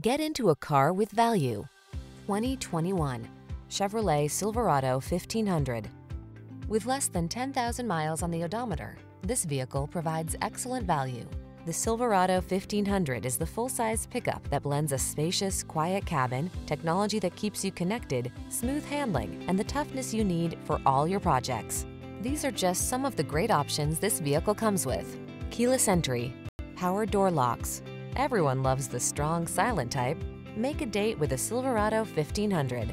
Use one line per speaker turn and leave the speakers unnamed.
Get into a car with value. 2021 Chevrolet Silverado 1500. With less than 10,000 miles on the odometer, this vehicle provides excellent value. The Silverado 1500 is the full-size pickup that blends a spacious, quiet cabin, technology that keeps you connected, smooth handling, and the toughness you need for all your projects. These are just some of the great options this vehicle comes with. Keyless entry, power door locks. Everyone loves the strong silent type. Make a date with a Silverado 1500.